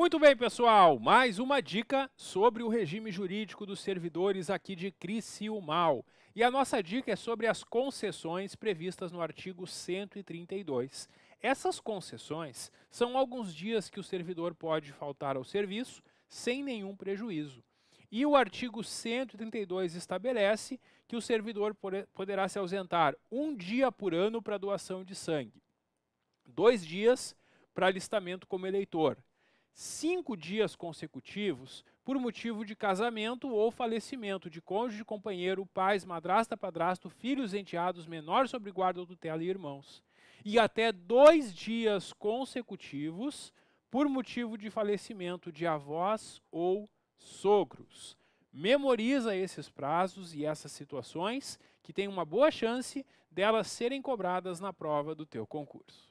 Muito bem, pessoal, mais uma dica sobre o regime jurídico dos servidores aqui de Criciúmal. E a nossa dica é sobre as concessões previstas no artigo 132. Essas concessões são alguns dias que o servidor pode faltar ao serviço sem nenhum prejuízo. E o artigo 132 estabelece que o servidor poderá se ausentar um dia por ano para doação de sangue, dois dias para alistamento como eleitor, cinco dias consecutivos por motivo de casamento ou falecimento de cônjuge, companheiro, pais, madrasta, padrasto, filhos, enteados, menor sobre guarda ou tutela e irmãos. E até dois dias consecutivos por motivo de falecimento de avós ou sogros. Memoriza esses prazos e essas situações que tem uma boa chance delas serem cobradas na prova do teu concurso.